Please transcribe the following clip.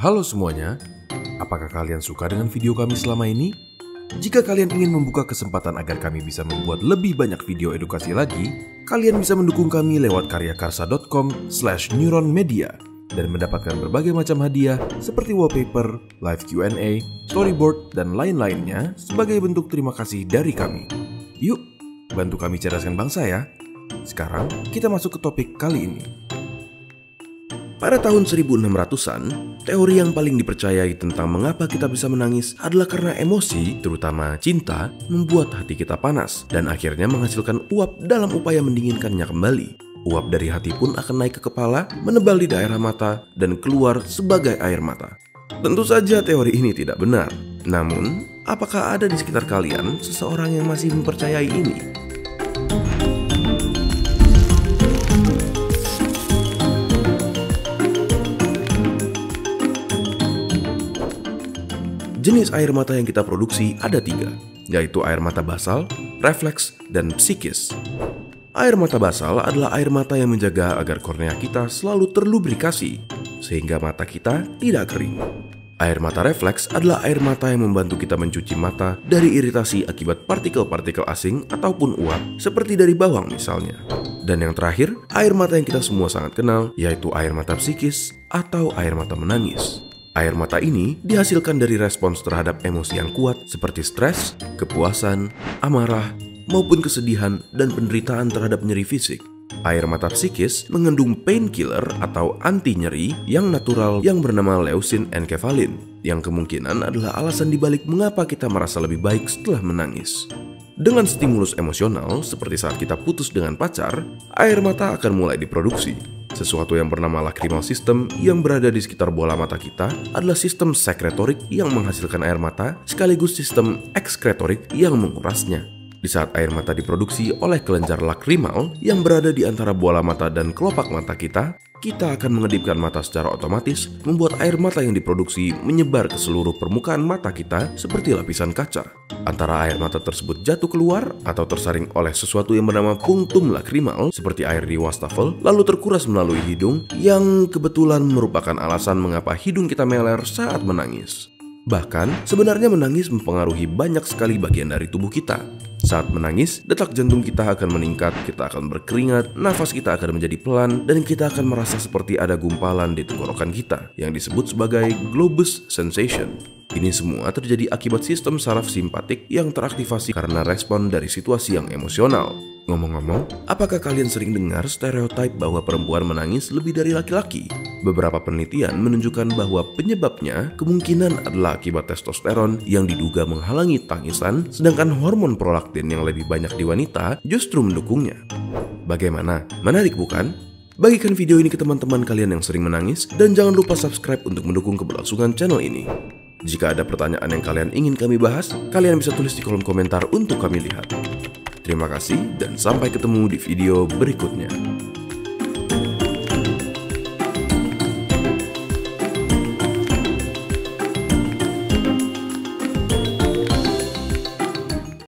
Halo semuanya, apakah kalian suka dengan video kami selama ini? Jika kalian ingin membuka kesempatan agar kami bisa membuat lebih banyak video edukasi lagi, kalian bisa mendukung kami lewat karyakarsa.com slash neuronmedia dan mendapatkan berbagai macam hadiah seperti wallpaper, live Q&A, storyboard, dan lain-lainnya sebagai bentuk terima kasih dari kami. Yuk, bantu kami cerdaskan bangsa ya. Sekarang kita masuk ke topik kali ini. Pada tahun 1600-an, teori yang paling dipercayai tentang mengapa kita bisa menangis adalah karena emosi, terutama cinta, membuat hati kita panas dan akhirnya menghasilkan uap dalam upaya mendinginkannya kembali. Uap dari hati pun akan naik ke kepala, menebal di daerah mata, dan keluar sebagai air mata. Tentu saja teori ini tidak benar. Namun, apakah ada di sekitar kalian seseorang yang masih mempercayai ini? Jenis air mata yang kita produksi ada tiga, yaitu air mata basal, refleks, dan psikis. Air mata basal adalah air mata yang menjaga agar kornea kita selalu terlubrikasi, sehingga mata kita tidak kering. Air mata refleks adalah air mata yang membantu kita mencuci mata dari iritasi akibat partikel-partikel asing ataupun uap, seperti dari bawang misalnya. Dan yang terakhir, air mata yang kita semua sangat kenal, yaitu air mata psikis atau air mata menangis. Air mata ini dihasilkan dari respons terhadap emosi yang kuat seperti stres, kepuasan, amarah, maupun kesedihan dan penderitaan terhadap nyeri fisik. Air mata psikis mengandung painkiller atau anti nyeri yang natural yang bernama leucin enkephalin, yang kemungkinan adalah alasan dibalik mengapa kita merasa lebih baik setelah menangis. Dengan stimulus emosional, seperti saat kita putus dengan pacar, air mata akan mulai diproduksi, sesuatu yang bernama lacrimal system yang berada di sekitar bola mata kita adalah sistem sekretorik yang menghasilkan air mata sekaligus sistem ekskretorik yang mengurasnya. Di saat air mata diproduksi oleh kelenjar lakrimal yang berada di antara bola mata dan kelopak mata kita, kita akan mengedipkan mata secara otomatis, membuat air mata yang diproduksi menyebar ke seluruh permukaan mata kita seperti lapisan kaca. Antara air mata tersebut jatuh keluar atau tersaring oleh sesuatu yang bernama punktum lakrimal seperti air di wastafel, lalu terkuras melalui hidung yang kebetulan merupakan alasan mengapa hidung kita meler saat menangis. Bahkan, sebenarnya menangis mempengaruhi banyak sekali bagian dari tubuh kita. Saat menangis, detak jantung kita akan meningkat, kita akan berkeringat, nafas kita akan menjadi pelan, dan kita akan merasa seperti ada gumpalan di tenggorokan kita yang disebut sebagai globus sensation. Ini semua terjadi akibat sistem saraf simpatik yang teraktivasi karena respon dari situasi yang emosional. Ngomong-ngomong, apakah kalian sering dengar stereotip bahwa perempuan menangis lebih dari laki-laki? Beberapa penelitian menunjukkan bahwa penyebabnya kemungkinan adalah akibat testosteron yang diduga menghalangi tangisan, sedangkan hormon prolaktin yang lebih banyak di wanita justru mendukungnya. Bagaimana? Menarik bukan? Bagikan video ini ke teman-teman kalian yang sering menangis dan jangan lupa subscribe untuk mendukung keberlangsungan channel ini. Jika ada pertanyaan yang kalian ingin kami bahas, kalian bisa tulis di kolom komentar untuk kami lihat. Terima kasih dan sampai ketemu di video berikutnya.